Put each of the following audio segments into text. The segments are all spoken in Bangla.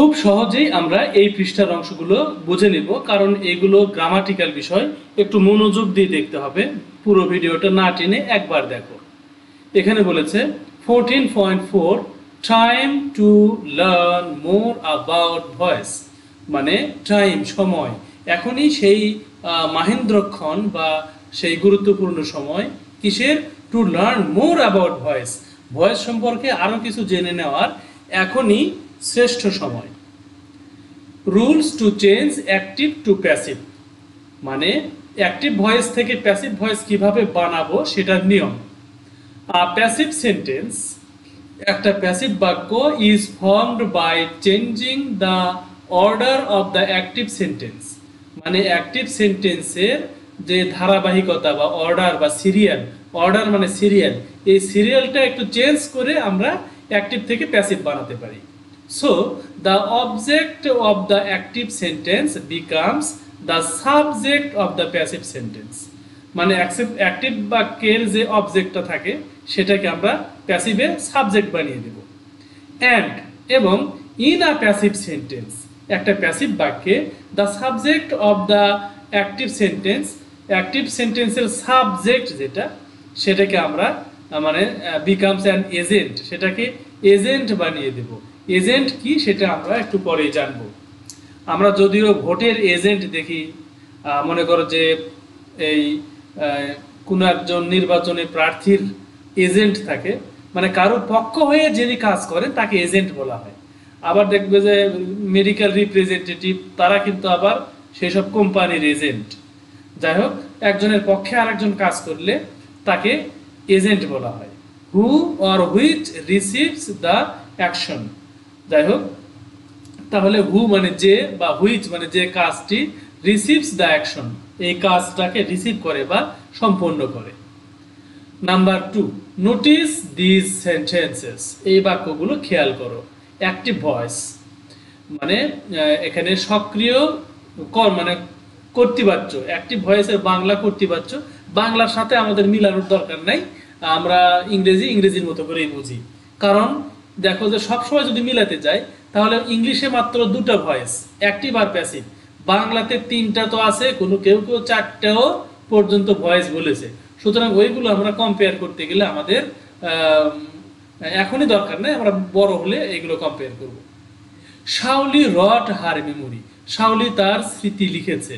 খুব সহজেই আমরা এই পৃষ্ঠার অংশগুলো বুঝে নিব, কারণ এগুলো গ্রামাটিক্যাল বিষয়। একটু মনোযোগ দিয়ে দেখতে হবে। পুরো ভিডিওটা না টেনে একবার দেখো। এখানে বলেছে fourteen point four time to learn more about voice মানে টাইম সময়। এখনই সেই মাহেন্দ্রক্ষণ বা সেই গুরুত্বপূর্ণ সময় কিসের? To learn more about voice voice সম্পর্কে আরও কিছু জেনে নেওয়ার। এখনই শ্রেষ্ঠ সময়। Rules to change active to passive মানে অ্যাক্টিভ ভয়েস থেকে প্যাসিভ ভয়েস কীভাবে বানাবো সেটার নিয়ম। প্যাসিভ সেন্টেন্স একটা প্যাসিভ বাক্য is formed by changing the order of the active sentence মানে অ্যাক্টিভ সেন্টেন্সের যে ধারাবাহিকতা বা অর্ডার বা সিরিয়াল অর্ডার মানে সিরিয়াল এই সিরিয়ালটা একটু চেঞ্জ করে আমরা অ্যাক্টিভ থেকে প্যাসিভ বানাতে পারি। So the object of the active sentence becomes the subject of the passive sentence মানে অ্যাক্টিভ বাক্যের যে অবজেক্টটা থাকে, সেটাকে আমরা প্যাসিভে সাবজেক্ট বানিয়ে দেব। অ্যান্ড এবং ইন আ প্যাসিভ সেন্টেন্স একটা প্যাসিভ বাক্যে the subject of the active sentence active সেন্টেন্সের সাবজেক্ট যেটা, সেটাকে আমরা মানে বিকামস অ্যান এজেন্ট সেটাকে এজেন্ট বানিয়ে দেব। এজেন্ট কি সেটা আমরা একটু পরেই জানব। আমরা যদিও ভোটের এজেন্ট দেখি মনে করো যে এই কোনো একজন নির্বাচনে প্রার্থীর এজেন্ট থাকে মানে কারও পক্ষ হয়ে যিনি কাজ করেন তাকে এজেন্ট বলা হয়। আবার দেখবে যে মেডিকেল রিপ্রেজেন্টেটিভ, তারা কিন্তু আবার সেসব কোম্পানির এজেন্ট। যাই হোক, একজনের পক্ষে আরেকজন কাজ করলে তাকে এজেন্ট বলা হয়। Who or which receives the action. যাই হোক তাহলে হু মানে যে বা হুইচ মানে যে কাজটি রিসিভস দ্য অ্যাকশন এই কাজটাকে রিসিভ করে বা সম্পন্ন করে। Number two notice this sentences এই বাক্যগুলো খেয়াল করো। অ্যাক্টিভ ভয়েস মানে এখানে সক্রিয় কর মানে কর্তৃবাচ্য অ্যাক্টিভ ভয়েসের বাংলা কর্তৃবাচ্য, বাংলার সাথে আমাদের মিলানোর দরকার নাই, আমরা ইংরেজি ইংরেজির মতো করেই বুঝি। কারণ দেখো যে সবসময় যদি মিলাতে যাই, তাহলে ইংলিশে মাত্র দুটো ভয়েস অ্যাক্টিভ আর প্যাসিভ বাংলাতে তিনটা তো আছে, কোনো কেউ কেউ চারটাও পর্যন্ত ভয়েস বলেছে। সুতরাং ওইগুলো আমরা কম্পেয়ার করতে গেলে আমাদের এখনই দরকার নেই, আমরা বড় হলে এগুলো কম্পেয়ার করব। Shaoli wrote her memory Shaoli তার স্মৃতি লিখেছে।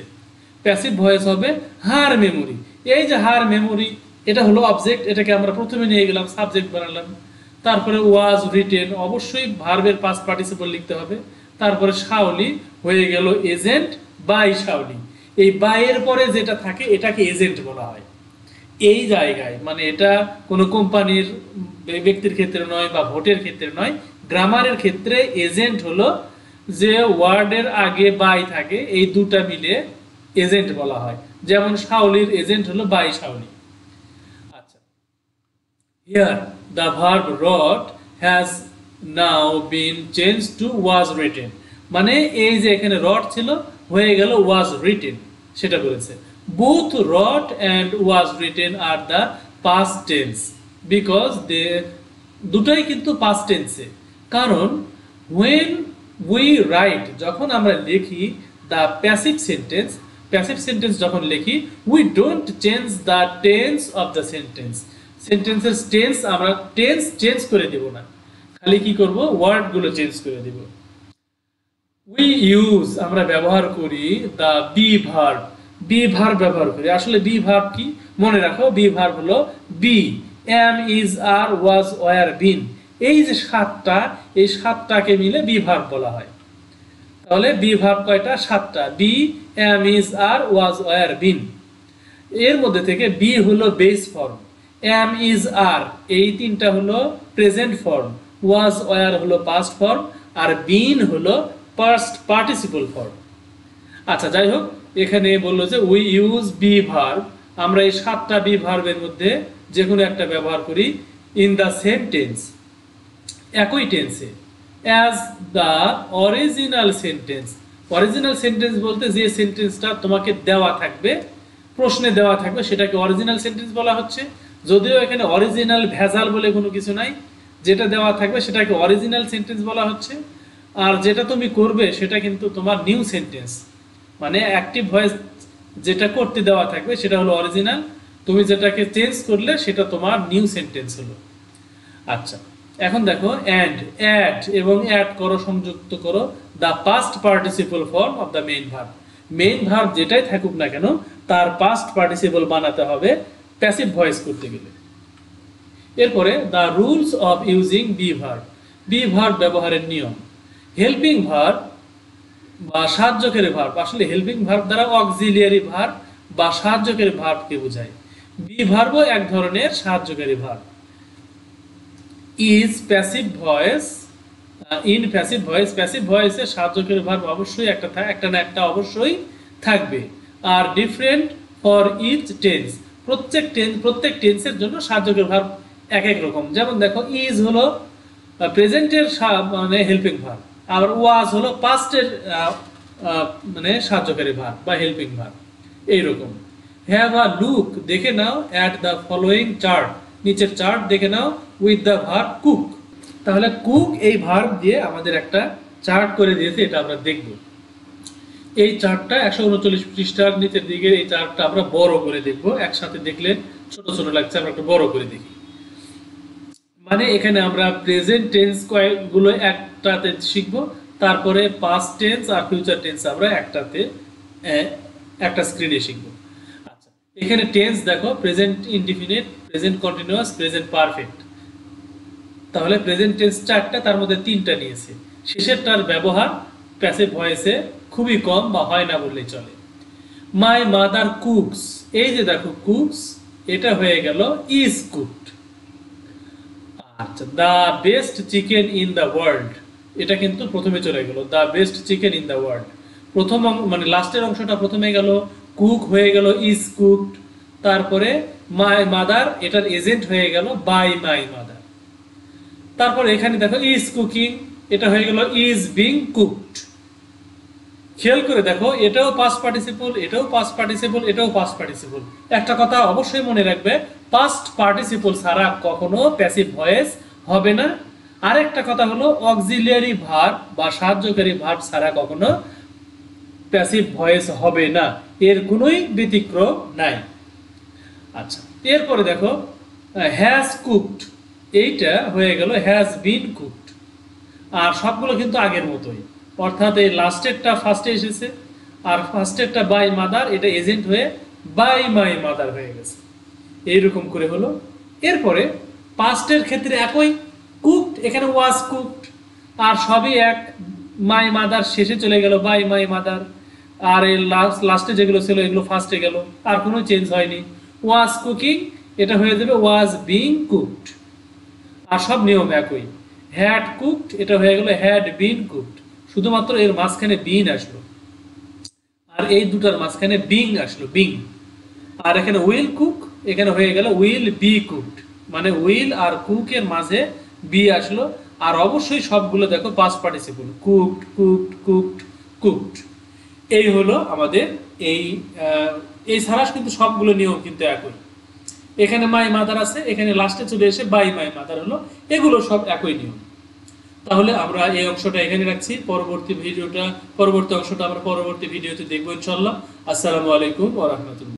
প্যাসিভ ভয়েস হবে হার মেমোরি এই যে হার মেমোরি এটা হলো অবজেক্ট এটাকে আমরা প্রথমে নিয়ে গেলাম সাবজেক্ট বানালাম। তারপরে ওয়াজ রিটেন অবশ্যই ভার্বের পাস্ট পার্টিসিপল লিখতে হবে। তারপরে শাওলি হয়ে গেল এজেন্ট বাই শাওলি। এই বাইয়ের পরে যেটা থাকে এটাকে এজেন্ট বলা হয়। এই জায়গায় মানে এটা কোনো কোম্পানির ব্যক্তির ক্ষেত্রে নয় বা ভোটের ক্ষেত্রে নয় গ্রামারের ক্ষেত্রে এজেন্ট হলো যে ওয়ার্ডের আগে বাই থাকে এই দুটা মিলে এজেন্ট বলা হয়। যেমন শাওলির এজেন্ট হলো বাই শাওলি। আচ্ছা Here, the verb wrought has now been changed to was written. মানে এই যে এখানে রট ছিল, হয়ে গেল ওয়াজ রিটেন সেটা বলেছে। Both wrote and was written are the past tense because they দুটাই কিন্তু পাস টেন্সে কারণ ওয়েন উই রাইট যখন আমরা লিখি the passive sentence passive sentence যখন লিখি we don't change the tense of the sentence সেন্টেন্সের টেন্স আমরা টেন্স চেঞ্জ করে দেব না। খালি কি করব? ওয়ার্ডগুলো চেঞ্জ করে দেব। উই ইউজ আমরা ব্যবহার করি the be verb be verb ব্যবহার করি। আসলে বি ভার্ব কি? মনে রাখো বি ভার্ব হলো be am is are was were been এই যে সাতটা, এই সাতটাকে মিলে বি ভার্ব বলা হয়। তাহলে বি ভার্ব কয়টা? সাতটা। Be am is are was were been এর মধ্যে থেকে বি হলো base form am is are এই তিনটা হলো প্রেজেন্ট ফর্ম ওয়াজ ওয়ার হলো পাস্ট ফর্ম আর বিন হলো পাস্ট পার্টিসিপল ফর্ম আচ্ছা যাই হোক, এখানে বলল যে উই ইউজ বি ভার্ব আমরা এই সাতটা বি ভার্বের মধ্যে যে কোনো একটা ব্যবহার করি ইন দ্য সেম টেন্স একই টেন্সে as the original sentence original sentence বলতে যে সেন্টেন্সটা তোমাকে দেওয়া থাকবে, প্রশ্নে দেওয়া থাকবে, সেটাকে অরিজিনাল সেন্টেন্স বলা হচ্ছে। যদিও এখানে অরিজিনাল ভেজাল বলে কোনো কিছু নাই, যেটা দেওয়া থাকবে সেটাকে অরিজিনাল সেন্টেন্স বলা হচ্ছে, আর যেটা তুমি করবে সেটা কিন্তু তোমার নিউ সেন্টেন্স মানে অ্যাক্টিভ ভয়েস যেটা করতে দেওয়া থাকবে সেটা হলো অরিজিনাল তুমি যেটাকে চেঞ্জ করলে সেটা তোমার নিউ সেন্টেন্স হলো। আচ্ছা এখন দেখো অ্যান্ড অ্যাড এবং অ্যাড করো সংযুক্ত করো the past participle form of the main verb main verb যেটাই থাকুক না কেন, তার পাস্ট পার্টিসিপল বানাতে হবে প্যাসিভ ভয়েস করতে গেলে। এরপরে the rules of using be verb be verb ব্যবহারের নিয়ম। হেল্পিং ভার্ব বা সাহায্যকারী ভার্ব আসলে হেল্পিং ভার্ব দ্বারা অক্সিলিয়ারি ভার্ব বা সাহায্যকারী ভার্বকে বোঝায়। বি ভার্বও এক ধরনের সাহায্যকারী verb is passive voice in passive voice passive ভয়েসে সাহায্যকারী ভার্ব অবশ্যই একটা একটা না একটা অবশ্যই থাকবে। Are different for each tense প্রত্যেক টেন্স প্রত্যেক টেন্সের জন্য সাহায্যকারী ভার্ব এক এক রকম। যেমন দেখো ইজ হলো প্রেজেন্টের মানে হেল্পিং ভার্ব আর ওয়াজ হলো পাস্টের মানে সাহায্যকারী ভার্ব বা হেল্পিং ভার্ব এইরকম। হ্যাভ আ লুক দেখে নাও অ্যাট দ্য ফলোয়িং চার্ট নিচের চার্ট দেখে নাও উইথ দ্য ভার্ব কুক তাহলে কুক এই ভার্ব দিয়ে আমাদের একটা চার্ট করে দিয়েছে, এটা আমরা দেখব। এই চার্টটা একশো উনচল্লিশ পৃষ্ঠার নিচের দিকে এই চার্টটা আমরা বড় করে দেখব। একসাথে দেখলে ছোট ছোট লাগছে, আমরা একটু বড় করে দেখি। মানে এখানে আমরা প্রেজেন্ট টেন্স কয়েকগুলো একটাতে শিখব, তারপরে পাস্ট টেন্স আর ফিউচার টেন্স আমরা একটাতে একটা স্ক্রিনে শিখব। আচ্ছা এখানে টেন্স দেখো present indefinite present continuous present perfect তাহলে প্রেজেন্ট টেন্স চারটা, তার মধ্যে তিনটা নিয়েছে। শেষেরটার ব্যবহার প্যাসিভ ভয়েসে খুবই কম বা হয় না বললেই চলে। মাই মাদার কুকস এই যে দেখো কুকস এটা হয়ে গেল ইজ কুকড আচ্ছা the best chicken in the world এটা কিন্তু প্রথমে চলে গেল the best chicken in the world প্রথম মানে লাস্টের অংশটা প্রথমে গেল কুক হয়ে গেল ইজ কুকড তারপরে মাই মাদার এটার এজেন্ট হয়ে গেল বাই মাই মাদার তারপর এখানে দেখো ইজ কুকিং এটা হয়ে গেল ইজ বিং কুকড খেয়াল করে দেখো, এটাও পাস পার্টিসিপল এটাও পাস পার্টিসিপল এটাও পাস পার্টিসিপল একটা কথা অবশ্যই মনে রাখবে পাস্ট পার্টিসিপল ছাড়া কখনো প্যাসিভ ভয়েস হবে না। আরেকটা কথা হলো অক্সিলিয়ারি ভার্ব বা সাহায্যকারী ভার্ব ছাড়া কখনো প্যাসিভ ভয়েস হবে না। এর কোনোই ব্যতিক্রম নাই। আচ্ছা এরপরে দেখো হ্যাজ কুকড এইটা হয়ে গেল হ্যাজ বিন কুকড আর সবগুলো কিন্তু আগের মতোই। অর্থাৎ এই লাস্টেরটা ফার্স্টে এসেছে, আর ফার্স্টেরটা বাই মাদার এটা এজেন্ট হয়ে বাই মাই মাদার হয়ে গেছে। এইরকম করে হলো। এরপরে পাস্টের ক্ষেত্রে একই কুকড এখানে ওয়াজ কুকড আর সবই এক মাই মাদার শেষে চলে গেল বাই মাই মাদার আর এই লাস্ট লাস্টে যেগুলো ছিল এগুলো ফার্স্টে গেল, আর কোনো চেঞ্জ হয়নি। ওয়াজ কুকিং এটা হয়ে যাবে ওয়াজ বিং কুকড আর সব নিয়ম একই। হ্যাড কুকড এটা হয়ে গেল হ্যাড বিন কুকড শুধুমাত্র এর মাঝখানে বিন আসলো। আর এই দুটার মাঝখানে বিং আসলো, বিং। আর এখানে উইল কুক, এখানে হয়ে গেল উইল বি কুকড। মানে উইল আর কুকের মাঝে বি আসলো। আর অবশ্যই সবগুলো দেখো past participle cooked cooked cooked cooked. এই হলো আমাদের এই এই ছাড়া কিন্তু সবগুলো নিয়ম কিন্তু একই। এখানে মাই মাদার আছে, এখানে লাস্টে চলে এসে বাই মাই মাদার হলো। এগুলো সব একই নিয়ম। তাহলে আমরা এই অংশটা এখানে রাখছি। পরবর্তী ভিডিওটা পরবর্তী অংশটা আমরা পরবর্তী ভিডিওতে দেখব ইনশাল্লাহ আসসালামু আলাইকুম ওয়া রাহমাতুল্লাহ।